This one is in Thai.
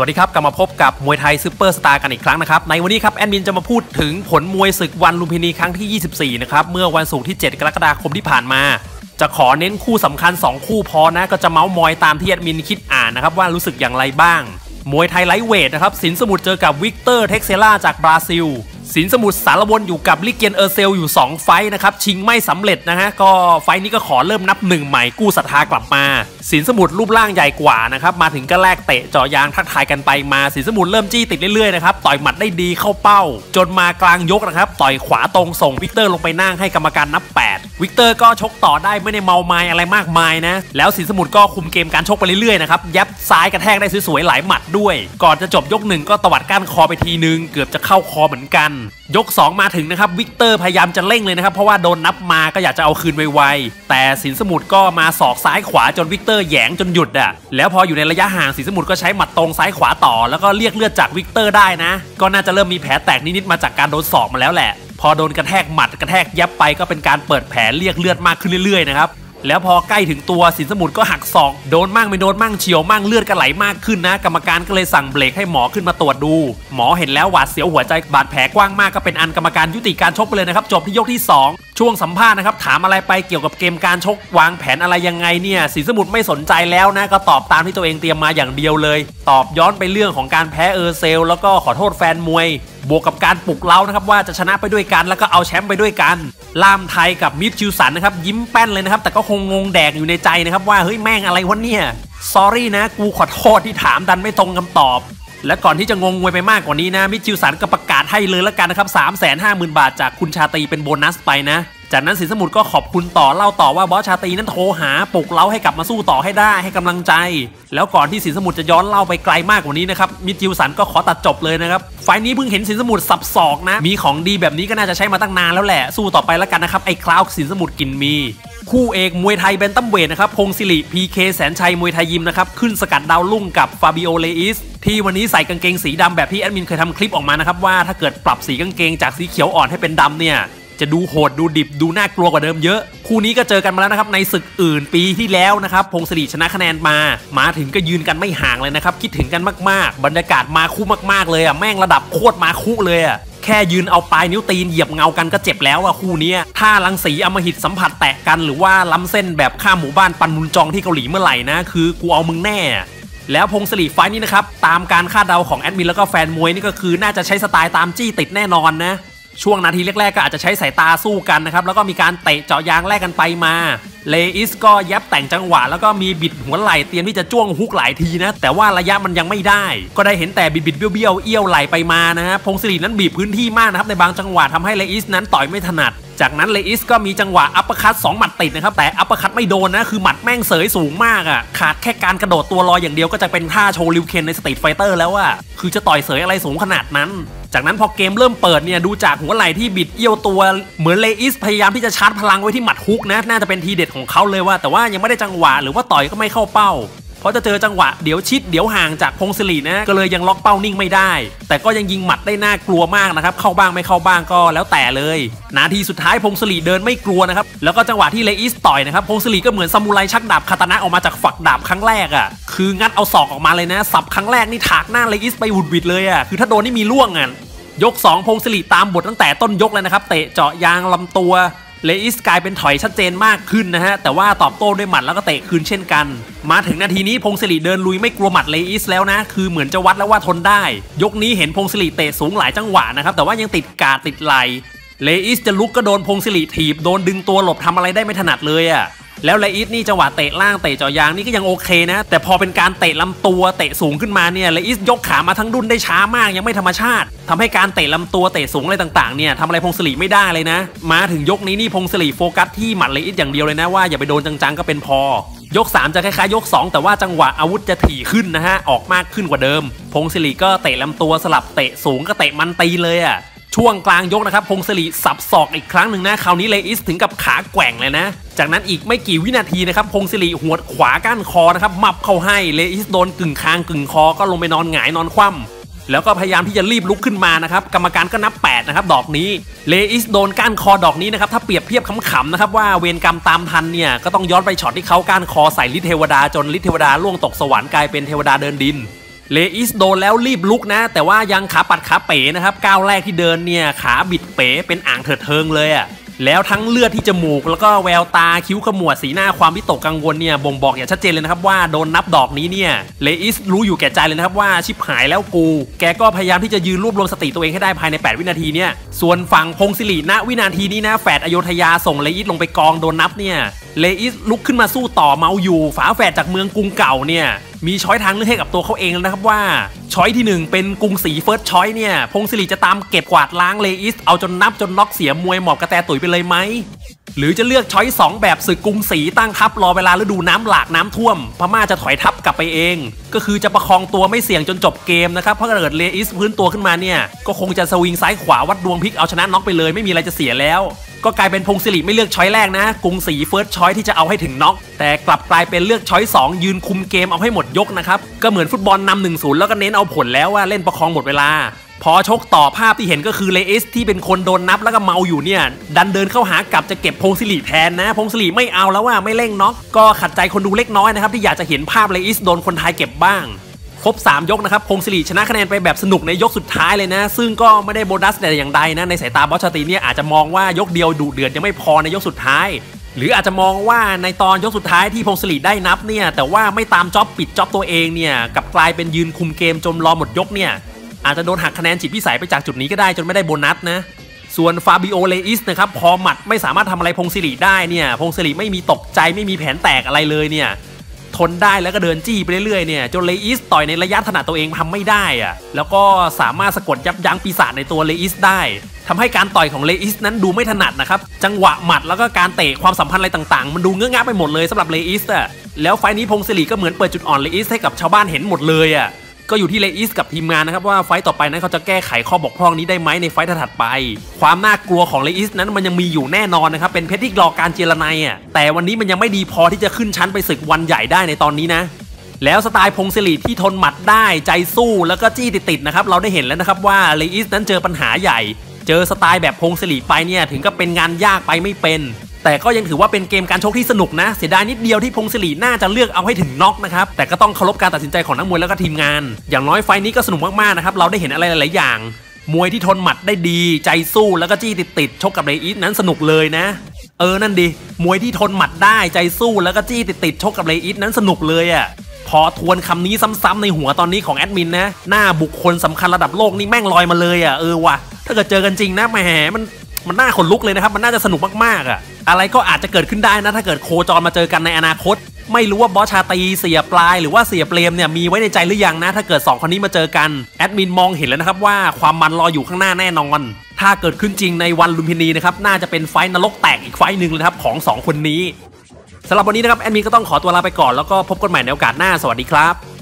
สวัสดีครับกลับมาพบกับมวยไทยซูเปอร์สตาร์กันอีกครั้งนะครับ ในวันนี้ครับแอดมินจะมาพูดถึงผลมวยศึกวันลุมพินีครั้งที่ 24 นะครับ เมื่อวันศุกร์ที่ 7 กรกฎาคมที่ผ่านมา จะขอเน้นคู่สำคัญ 2 คู่พอนะ ก็จะเมาส์มอยตามที่แอดมินคิดอ่านนะครับ ว่ารู้สึกอย่างไรบ้าง มวยไทยไลท์เวทนะครับสินสมุทรเจอกับวิกเตอร์เท็กเซล่าจากบราซิล สินสมุทรสาละวนอยู่กับเรเกียนเออร์เซลอยู่ 2 ไฟต์นะครับชิงไม่สำเร็จนะฮะก็ไฟต์นี้ก็ขอเริ่มนับหนึ่งใหม่กู้ศรัทธากลับมา สินสมุทรรูปร่างใหญ่กว่านะครับมาถึงก็แลกเตะเจาะยางทักทายกันไปมาสินสมุทรเริ่มจี้ติดเรื่อยๆนะครับต่อยหมัดได้ดีเข้าเป้า จนมากลางยกนะครับต่อยขวาตรงส่งวิกเตอร์ลงไปนั่งให้กรรมการนับ 8 วิกเตอร์ก็ชกต่อได้ไม่ได้เมาไม้อะไรมากมายนะแล้วสินสมุทรก็คุมเกมการชกไปเรื่อยๆนะครับแย็บซ้ายกระแทกได้สวยๆหลายหมัดด้วย ก่อนจะจบยกหนึ่งก็ตวัดก้านคอไปทีนึง เกือบจะเข้าคอเหมือนกัน ยก 2 มาถึงนะครับวิกเตอร์พยายามจะเร่งเลยนะครับ เพราะว่าโดนนับมาก็อยากจะเอาคืนไวๆ แต่สินสมุทรก็มาศอกซ้ายขวาจนวิกเตอร์แยงจนหยุดอะแล้วพออยู่ในระยะห่างสินสมุทรก็ใช้หมัดตรงซ้ายขวาต่อ แล้วก็เรียกเลือดจากวิกเตอร์ได้นะ ก็น่าจะเริ่มมีแผลแตกนิดๆมาจากการโดนศอกมาแล้วแหละ พอโดนกระแทกหมัดกระแทกแย็บไปก็เป็นการเปิดแผลเรียกเลือดมากขึ้นเรื่อยๆนะครับ แล้วพอใกล้ถึงตัวสินสมุทรก็หักศอกโดนมั่งไม่โดนมั่งเฉี่ยวมั่งเลือดก็ไหลมากขึ้นนะ กรรมการก็เลยสั่งเบรกให้หมอขึ้นมาตรวจดู หมอเห็นแล้วหวาดเสียวหัวใจบาดแผลกว้างมากก็เป็นอันกรรมการยุติการชกไปเลยนะครับ จบที่ยกที่ 2 ช่วงสัมภาษณ์นะครับถามอะไรไปเกี่ยวกับเกมการชกวางแผนอะไรยังไงเนี่ยสินสมุทรไม่สนใจแล้วนะก็ตอบตามที่ตัวเองเตรียมมาอย่างเดียวเลย ตอบย้อนไปเรื่องของการแพ้เออร์เซลแล้วก็ขอโทษแฟนมวย บวกกับการปลุกเร้านะครับว่าจะชนะไปด้วยกันแล้วก็เอาแชมป์ไปด้วยกัน ล่ามไทยกับมิดชิวสันนะครับยิ้มแป้นเลยนะครับแต่ก็คงงงแดกอยู่ในใจนะครับว่าเฮ้ยแม่งอะไรวะเนี่ยซอรี่นะกูขอโทษที่ถามดันไม่ตรงคำตอบ และก่อนที่จะงงงวยไปมากกว่านี้นะมิดชิวสันก็ประกาศให้เลยละกันนะครับ3 5 0 0 0 0บาทจากคุณชาตีเป็นโบนัสไปนะ จากนั้นสินสมุทรก็ขอบคุณต่อเล่าต่อว่าบอสชาตรีนั้นโทรหาปลุกเล้าให้กลับมาสู้ต่อให้ได้ให้กำลังใจ แล้วก่อนที่สินสมุทรจะย้อนเล่าไปไกลมากกว่านี้นะครับมิตช์ ชิลสันก็ขอตัดจบเลยนะครับไฟต์นี้เพิ่งเห็นสินสมุทรสับศอกนะ มีของดีแบบนี้ก็น่าจะใช้มาตั้งนานแล้วแหละสู้ต่อไปแล้วกันนะครับไอ้คลาวสินสมุทร กลิ่นมีคู่เอกมวยไทยแบนตัมเวทนะครับพงษ์ศิริพีเคแสนชัยมวยไทยยิมนะครับขึ้นสกัดดาวรุ่งกับฟาบิโอเรอิสที่วันนี้ใส่กางเกงสีดำแบบที่แอดมินเคยทำคลิปออกมานะครับว่าถ้าเกิดปรับสีกางเกงจากสีเขียวอ่อนให้เป็นดำเนี่ย จะดูโหดดูดิบดูน่ากลัวกว่าเดิมเยอะ คู่นี้ก็เจอกันมาแล้วนะครับในศึกอื่นปีที่แล้วนะครับพงศรีชนะคะแนนมา มาถึงก็ยืนกันไม่ห่างเลยนะครับ คิดถึงกันมากๆ บรรยากาศมาคู่มากๆเลยอะแม่งระดับโคตรมาคู่เลยอะแค่ยืนเอาปลายนิ้วตีนเหยียบเงากันก็เจ็บแล้วอะคู่นี้ถ้าลังสีอมหิตสัมผัสแตะกันหรือว่าล้ำเส้นแบบข้ามหมู่บ้านปันมุนจองที่เกาหลีเมื่อไหร่นะคือกูเอามึงแน่แล้วพงศรีไฟนี้นะครับ ตามการคาดเดาของแอดมินแล้วก็แฟนมวยนี่ก็คือน่าจะใช้สไตล์ตามจี้ติดแน่นอนนะ ช่วงนาทีแรกๆก็อาจจะใช้สายตาสู้กันนะครับ แล้วก็มีการเตะเจาะยางแลกกันไปมาเรอิสก็แย็บแต่งจังหวะ แล้วก็มีบิดหัวไหล่เตรียมที่จะจ้วงฮุกหลายทีนะ แต่ว่าระยะมันยังไม่ได้ ก็ได้เห็นแต่บิดบิดเบี้ยวเอี้ยวไหลไปมานะฮะพงษ์ศิรินั้นบีบพื้นที่มากนะครับในบางจังหวะทำให้เรอิสนั้นต่อยไม่ถนัดจากนั้นเรอิสก็มีจังหวะอัปเปอร์คัตสองหมัดติดนะครับ แต่อัปเปอร์คัตไม่โดนนะ คือหมัดแม่งเสยสูงมากอ่ะ ขาดแค่การกระโดดตัวลอยอย่างเดียวก็จะเป็นท่าโชริวเคนใน Street Fighter แล้วอะคือจะต่อยเสยอะไรสูงขนาดนั้น จากนั้นพอเกมเริ่มเปิดเนี่ยดูจากหัวไหล่ที่บิดเอี้ยวตัวเหมือนเลอิสพยายามที่จะชาร์จพลังไว้ที่หมัดฮุกนะน่าจะเป็นทีเด็ดของเขาเลยว่า แต่ว่ายังไม่ได้จังหวะหรือว่าต่อยก็ไม่เข้าเป้า เพราะจะเจอจังหวะเดี๋ยวชิดเดี๋ยวห่างจากพงศิรินะก็เลยยังล็อกเป้านิ่งไม่ได้ แต่ก็ยังยิงหมัดได้น่ากลัวมากนะครับเข้าบ้างไม่เข้าบ้างก็แล้วแต่เลย นาทีสุดท้ายพงศิริเดินไม่กลัวนะครับแล้วก็จังหวะที่เลอิสต่อยนะครับพงศิริก็เหมือนซามูไรชักดาบคาตานะออกมาจากฝักดาบครั้งแรกอะคืองัดเอาศอกออกมาเลยนะสับครั้งแรกนี่ถากหน้าเลอิสไปหุดบิดเลยอะคือถ้าโดนนี่มีล่วงอะยก 2 พงศิริตามบทตั้งแต่ต้นยกเลยนะครับ เตะเจาะยางลำตัว เลอิสกลายเป็นถอยชัดเจนมากขึ้นนะฮะ แต่ว่าตอบโต้ด้วยหมัดแล้วก็เตะคืนเช่นกัน มาถึงนาทีนี้พงศิริเดินลุยไม่กลัวหมัดเลอิสแล้วนะ คือเหมือนจะวัดแล้วว่าทนได้ ยกนี้เห็นพงศิริเตะสูงหลายจังหวะนะครับ แต่ว่ายังติดกาดติดไหลเลอิสจะลุกก็โดนพงศิริถีบ โดนดึงตัวหลบทำอะไรได้ไม่ถนัดเลยอะ่ะ แล้วเลอิสนี่จังหวะเตะล่างเตะเจาะยางนี่ก็ยังโอเคนะ แต่พอเป็นการเตะลำตัวเตะสูงขึ้นมาเนี่ยเลอิสยกขามาทั้งดุนได้ช้ามากยังไม่ธรรมชาติทำให้การเตะลำตัวเตะสูงอะไรต่างๆเนี่ยทำอะไรพงศรีไม่ได้เลยนะ มาถึงยกนี้นี่พงศรีโฟกัสที่หมัดเลอิสอย่างเดียวเลยนะว่าอย่าไปโดนจังๆก็เป็นพอยก 3 จะคล้ายๆ ยก 2 แต่ว่าจังหวะอาวุธจะถี่ขึ้นนะฮะ ออกมากขึ้นกว่าเดิม พงศิริก็เตะลำตัวสลับเตะสูงก็เตะมันตีเลยอะ่ะ ช่วงกลางยกนะครับพงศรีสับศอกอีกครั้งหนึ่งนะคราวนี้เลอิสถึงกับขาแกว่งเลยนะ จากนั้นอีกไม่กี่วินาทีนะครับพงษ์ศิริหวดขวาก้านคอนะครับมับเข้าให้เรอิสโดนกึ่งคางกึ่งคอก็ลงไปนอนหงายนอนคว่ำแล้วก็พยายามที่จะรีบลุกขึ้นมานะครับ กรรมการก็นับ 8 นะครับ ดอกนี้เรอิสโดนก้านคอดอกนี้นะครับ ถ้าเปรียบเทียบขำๆนะครับ ว่าเวรกรรมตามทันเนี่ย ก็ต้องย้อนไปช็อตที่เขาก้านคอใส่ฤทธิ์เทวดาจนฤทธิ์เทวดาร่วงตกสวรรค์กลายเป็นเทวดาเดินดิน เรอิสโดนแล้วรีบลุกนะ แต่ว่ายังขาปัดขาเป๋นะครับก้าวแรกที่เดินเนี่ยขาบิดเป๋เป็นอ่างเถิดเทิงเลยอ่ะแล้วทั้งเลือดที่จมูกแล้วก็แววตาคิ้วขมวดสีหน้าความวิตกกังวลเนี่ยบ่งบอกอย่างชัดเจนเลยนะครับว่าโดนนับดอกนี้เนี่ยเรอิสรู้อยู่แก่ใจเลยนะครับว่าชิบหายแล้วกู แกก็พยายามที่จะยืนรวบรวมสติตัวเองให้ได้ภายใน 8 วินาทีเนี่ยส่วนฝั่งพงษ์ศิริณวินาทีนี้นะแฝดอโยธยาส่งเรอิสลงไปกองโดนนับเนี่ย เรอิสลุกขึ้นมาสู้ต่อเมาอยู่ ฝาแฝดจากเมืองกรุงเก่าเนี่ยมี choice ทางเลือกให้กับตัวเขาเองแล้วนะครับว่า choice ที่ 1 เป็นกรุงศรี First Choice เนี่ยพงษ์ศิริจะตามเก็บกวาดล้างเรอิสเอาจนนับจนน็อกเสียมวยหมอบกระแตตุ๋ยไปเลยไหมหรือจะเลือก choice สองแบบศึกกรุงศรีตั้งทัพรอเวลาฤดูน้ำหลากน้ำท่วม พม่าจะถอยทัพกลับไปเอง ก็คือจะประคองตัวไม่เสี่ยงจนจบเกมนะครับเพราะเกิดเรอิสฟื้นตัวขึ้นมาเนี่ยก็คงจะสวิงซ้ายขวาวัดดวงพลิกเอาชนะน็อกไปเลยไม่มีอะไรจะเสียแล้ว ก็กลายเป็นพงษ์ศิริไม่เลือก choice แรกนะกรุงศรี First Choice ที่จะเอาให้ถึงน็อกแต่กลับกลายเป็นเลือก choice 2 ยืนคุมเกมเอาให้หมดยกนะครับ ก็เหมือนฟุตบอลนำหนึ่งศูนย์แล้วก็เน้นเอาผลแล้วว่าเล่นประคองหมดเวลา พอชกต่อภาพที่เห็นก็คือเรอิสที่เป็นคนโดนนับแล้วก็เมาอยู่เนี่ย ดันเดินเข้าหากลับจะเก็บพงศิริแทนนะพงศิริไม่เอาแล้วว่าไม่เร่งน็อกก็ขัดใจคนดูเล็กน้อยนะครับที่อยากจะเห็นภาพเลอิสโดนคนไทยเก็บบ้าง ครบ 3 ยกนะครับพงศิริชนะคะแนนไปแบบสนุกในยกสุดท้ายเลยนะ ซึ่งก็ไม่ได้โบนัสแต่อย่างใดนะ ในสายตาบอสชาตีเนี่ยอาจจะมองว่ายกเดียวดุเดือดยังไม่พอในยกสุดท้าย หรืออาจจะมองว่าในตอนยกสุดท้ายที่พงศิริได้นับเนี่ย แต่ว่าไม่ตามจ็อบปิดจ็อบตัวเองเนี่ยกับกลายเป็นยืนคุมเกมจนรอหมดยกเนี่ยอาจจะโดนหักคะแนนจิตพิสัยไปจากจุดนี้ก็ได้จนไม่ได้โบนัสนะส่วนฟาบิโอเรอิสนะครับพอหมัดไม่สามารถทำอะไรพงษ์ศิริได้เนี่ยพงษ์ศิริไม่มีตกใจไม่มีแผนแตกอะไรเลยเนี่ย ทนได้แล้วก็เดินจี้ไปเรื่อยๆเนี่ยจนเรอิสต่อยในระยะถนัดตัวเองทำไม่ได้อะแล้วก็สามารถสะกดยับยั้งปีศาจในตัวเรอิสได้ทำให้การต่อยของเรอิสนั้นดูไม่ถนัดนะครับจังหวะหมัดแล้วก็การเตะความสัมพันธ์อะไรต่างๆ มันดูเงอะงะไปหมดเลยสำหรับเรอิสอะแล้วไฟต์นี้พงษ์ศิริก็เหมือนเปิดจุดอ่อนเรอิสให้กับชาวบ้านเห็นหมดเลยอะ ก็อยู่ที่เรอิสกับทีมงานนะครับว่าไฟต์ต่อไปนั้นเขาจะแก้ไขข้อบกพร่องนี้ได้ไหมในไฟต์ถัดไป ความน่ากลัวของเรอิสนั้นมันยังมีอยู่แน่นอนนะครับเป็นเพชรที่รอการเจียระไนอะแต่วันนี้มันยังไม่ดีพอที่จะขึ้นชั้นไปศึก ONE ใหญ่ได้ในตอนนี้นะแล้วสไตล์พงษ์ศิริที่ทนหมัดได้ใจสู้แล้วก็จี้ติดๆนะครับ เราได้เห็นแล้วนะครับว่าเรอิสนั้นเจอปัญหาใหญ่ เจอสไตล์แบบพงษ์ศิริไปเนี่ยถึงกับเป็นงานยากไปไม่เป็น แต่ก็ยังถือว่าเป็นเกมการชกที่สนุกนะ เสียดายนิดเดียวที่พงษ์ศิริน่าจะเลือกเอาให้ถึงน็อกนะครับ แต่ก็ต้องเคารพการตัดสินใจของนักมวยแล้วก็ทีมงาน อย่างน้อยไฟนี้ก็สนุกมากๆนะครับ เราได้เห็นอะไรหลาย ๆ อย่าง มวยที่ทนหมัดได้ดี ใจสู้แล้วก็จี้ติดๆ ชกกับเลอิสนั้นสนุกเลยนะ เออ นั่นดิ มวยที่ทนหมัดได้ ใจสู้แล้วก็จี้ติดๆ ชกกับเลอิสนั้นสนุกเลยอะ่ะพอทวนคำนี้ซ้ำๆในหัวตอนนี้ของแอดมินนะ หน้าบุคคลสำคัญระดับโลกนี่แม่งลอยมาเลยอะเออว่ะ ถ้าเกิดเจอกันจริงนะแหมมัน มันน่าขนลุกเลยนะครับ มันน่าจะสนุกมากๆอะ อะไรก็อาจจะเกิดขึ้นได้นะ ถ้าเกิดโคจรมาเจอกันในอนาคต ไม่รู้ว่าบอสชาตีเสียปลายหรือว่าเสียเปรมเนี่ยมีไว้ในใจหรือยังนะ ถ้าเกิด 2 คนนี้มาเจอกัน แอดมินมองเห็นแล้วนะครับว่าความมันรออยู่ข้างหน้าแน่นอน ถ้าเกิดขึ้นจริงในวันลุมพินีนะครับ น่าจะเป็นไฟนรกแตกอีกไฟหนึ่งเลยครับของ 2 คนนี้สำหรับวันนี้นะครับแอดมินก็ต้องขอตัวลาไปก่อนแล้วก็พบกันใหม่ในโอกาสหน้าสวัสดีครับ